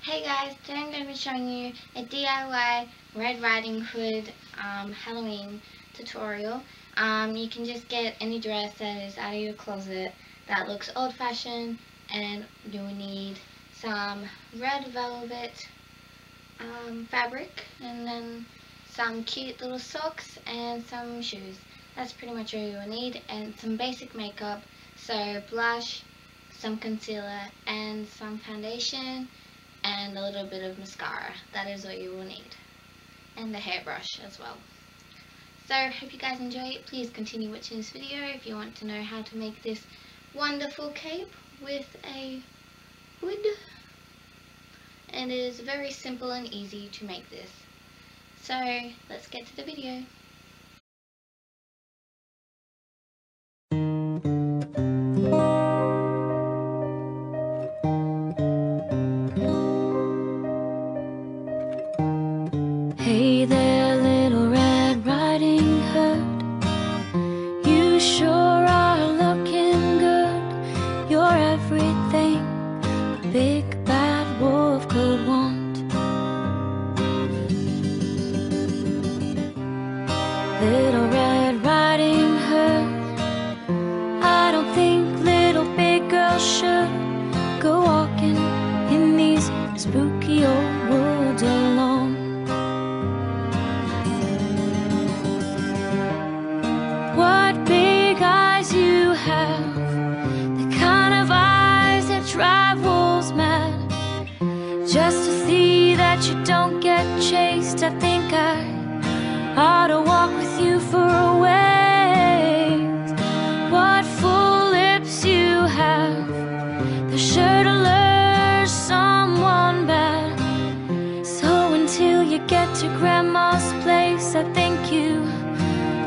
Hey guys, today I'm going to be showing you a DIY Red Riding Hood um, Halloween tutorial. Um, you can just get any dress that is out of your closet that looks old fashioned and you will need some red velvet um, fabric and then some cute little socks and some shoes. That's pretty much all you will need and some basic makeup so blush, some concealer and some foundation and a little bit of mascara. That is what you will need. And a hairbrush as well. So, hope you guys enjoy it. Please continue watching this video if you want to know how to make this wonderful cape with a hood. And it is very simple and easy to make this. So, let's get to the video. Spooky old to Grandma's place, I think you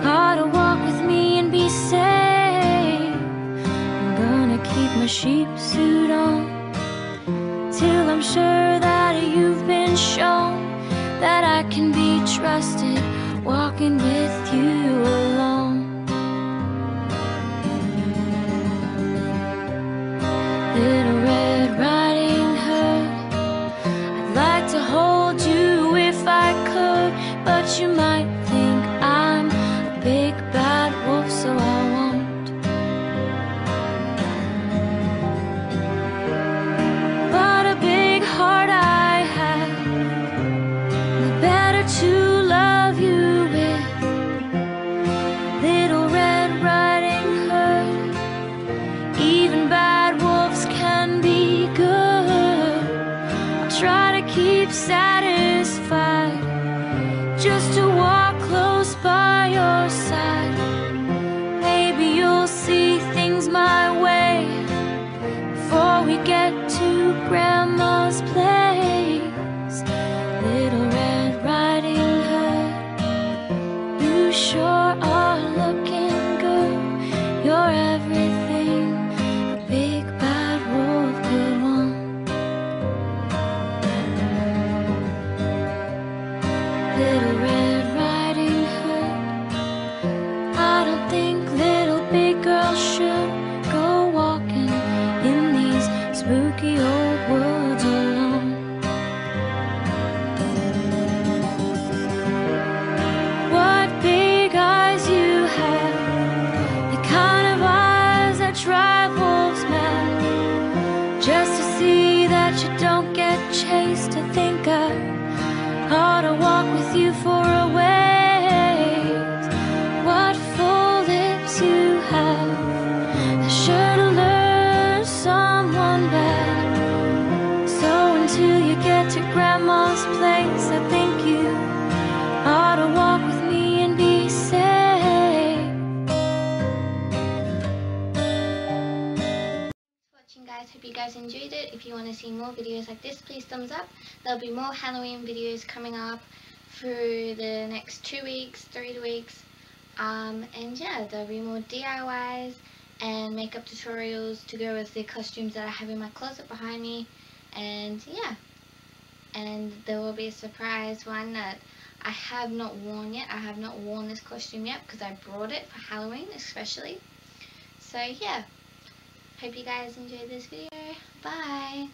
gotta walk with me and be safe. I'm gonna keep my sheep suit on till I'm sure that you've been shown that I can be trusted walking with you alone. To think little big girls should go walking in these spooky old woods alone. What big eyes you have, the kind of eyes that drive wolves mad. Just to see that you don't get chased, I think I ought to walk with you for guys. Hope you guys enjoyed it. If you want to see more videos like this please thumbs up. There'll be more halloween videos coming up for the next two weeks three weeks. Um, and yeah there'll be more diys and makeup tutorials to go with the costumes that i have in my closet behind me. And yeah. And there will be a surprise one that I have not worn yet. I have not worn this costume yet because I brought it for Halloween especially. So yeah, Hope you guys enjoyed this video. Bye!